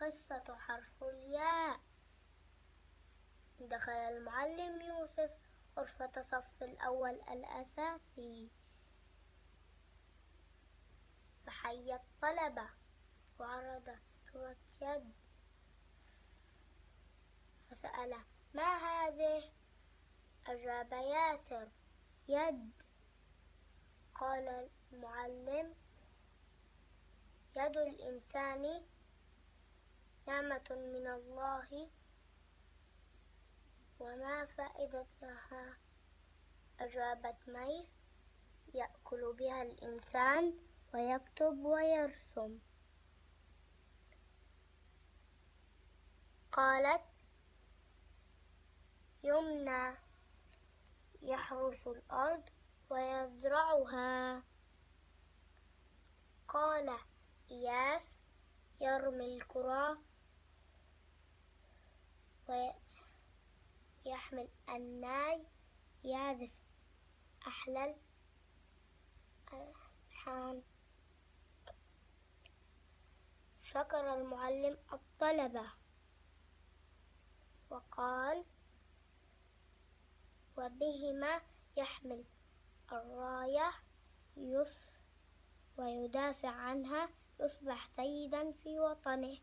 قصة حرف الياء. دخل المعلم يوسف غرفة صف الأول الأساسي. فحي الطلبة وعرض صورة يد. فسأل ما هذه؟ أجاب ياسر يد. قال المعلم يد الإنسان نعمة من الله وما فائدتها؟ أجابت ميس. يأكل بها الإنسان ويكتب ويرسم. قالت يمنى. يحرس الأرض ويزرعها. قال إياس. يرمي الكرة ويحمل الناي يعزف أحلى الألحان. شكر المعلم الطلبة. وقال وبهما يحمل الراية يص ويدافع عنها يصبح سيدا في وطنه.